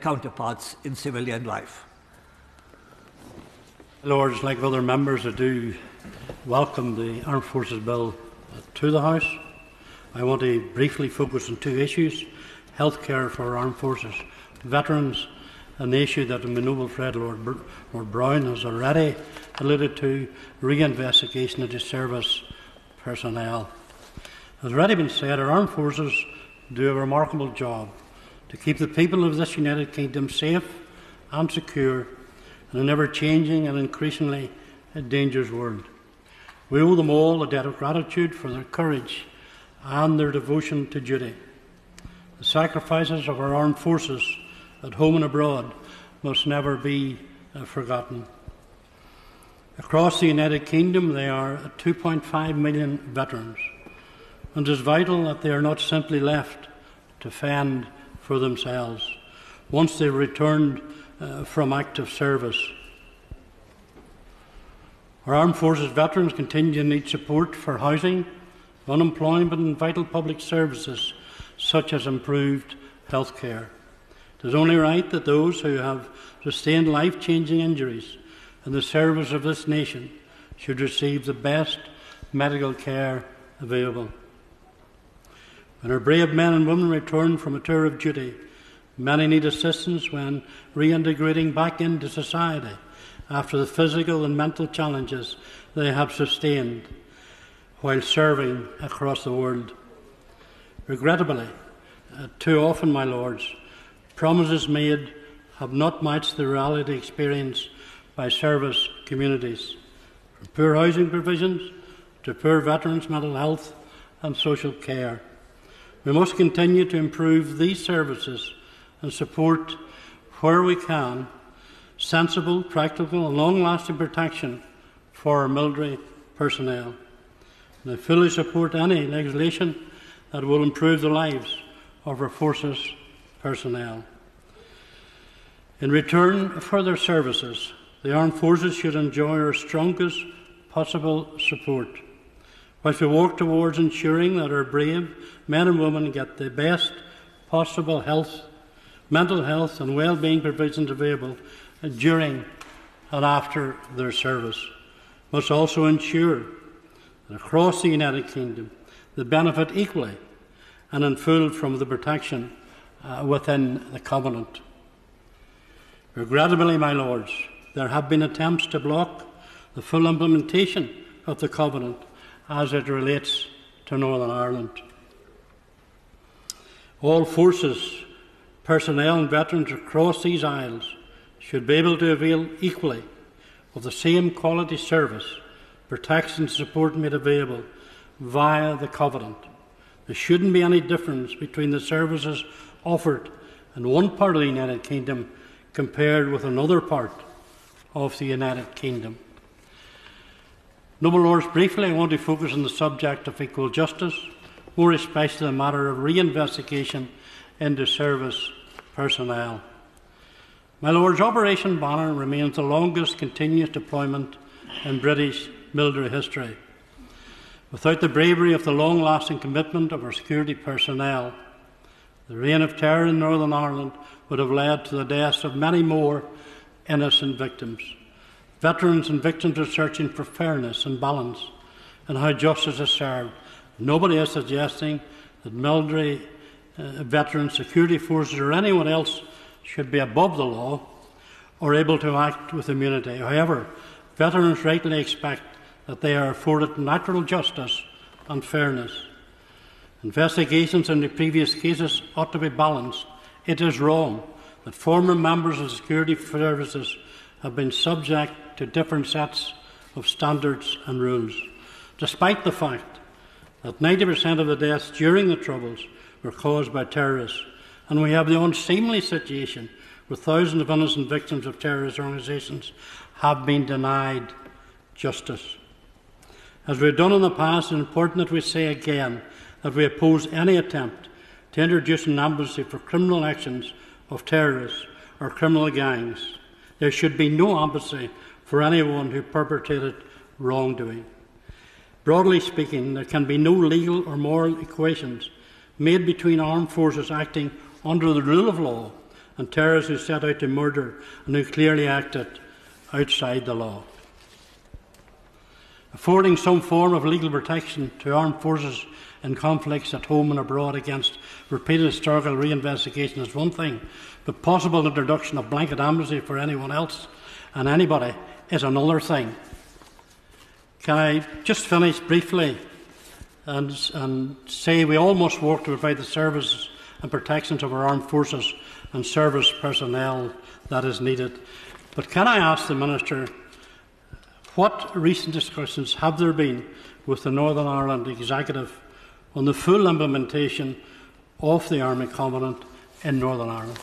counterparts in civilian life. Lords, like other members, I do welcome the Armed Forces Bill to the House. I want to briefly focus on two issues healthcare for armed forces veterans, an issue that my noble friend Lord, Br- Lord Brown has already alluded to, reinvestigation into service personnel. As already been said, our armed forces do a remarkable job to keep the people of this United Kingdom safe and secure in an ever changing and increasingly dangerous world. We owe them all a debt of gratitude for their courage and their devotion to duty. The sacrifices of our armed forces at home and abroad must never be uh, forgotten. Across the United Kingdom, there are 2.5 million veterans, and it is vital that they are not simply left to fend for themselves once they've returned uh, from active service. Our Armed Forces veterans continue to need support for housing, unemployment, and vital public services such as improved health care. It is only right that those who have sustained life changing injuries in the service of this nation should receive the best medical care available. When our brave men and women return from a tour of duty, many need assistance when reintegrating back into society after the physical and mental challenges they have sustained while serving across the world. Regrettably, uh, too often, my lords, promises made have not matched the reality experienced by service communities, from poor housing provisions to poor veterans' mental health and social care. We must continue to improve these services and support where we can sensible, practical, and long lasting protection for our military personnel. And I fully support any legislation that will improve the lives of our forces personnel. In return for their services, the armed forces should enjoy our strongest possible support. Whilst we work towards ensuring that our brave men and women get the best possible health, mental health, and well being provisions available during and after their service, We must also ensure that across the United Kingdom they benefit equally and in full from the protection uh, within the Covenant. Regrettably, my lords, there have been attempts to block the full implementation of the Covenant as it relates to Northern Ireland. All forces, personnel, and veterans across these isles should be able to avail equally of the same quality service, protection, and support made available via the Covenant. There shouldn't be any difference between the services offered in one part of the United Kingdom compared with another part of the United Kingdom. Noble Lords, briefly I want to focus on the subject of equal justice, more especially the matter of reinvestigation into service personnel. My Lords, Operation Banner remains the longest continuous deployment in British military history. Without the bravery of the long lasting commitment of our security personnel, the reign of terror in Northern Ireland would have led to the deaths of many more innocent victims. Veterans and victims are searching for fairness and balance and how justice is served. Nobody is suggesting that military uh, veterans, security forces, or anyone else should be above the law or able to act with immunity. However, veterans rightly expect that they are afforded natural justice and fairness. Investigations into previous cases ought to be balanced. It is wrong that former members of security services have been subject to different sets of standards and rules, despite the fact that 90% of the deaths during the Troubles were caused by terrorists. And we have the unseemly situation where thousands of innocent victims of terrorist organisations have been denied justice. As we've done in the past, it's important that we say again that we oppose any attempt to introduce an amnesty for criminal actions of terrorists or criminal gangs. There should be no amnesty for anyone who perpetrated wrongdoing. Broadly speaking, there can be no legal or moral equations made between armed forces acting under the rule of law and terrorists who set out to murder and who clearly acted outside the law. Affording some form of legal protection to armed forces in conflicts at home and abroad against repeated historical reinvestigation is one thing, but possible introduction of blanket amnesty for anyone else and anybody is another thing. Can I just finish briefly and, and say we all must work to provide the services and protections of our armed forces and service personnel that is needed. But can I ask the Minister, what recent discussions have there been with the Northern Ireland Executive on the full implementation of the Army Covenant in Northern Ireland.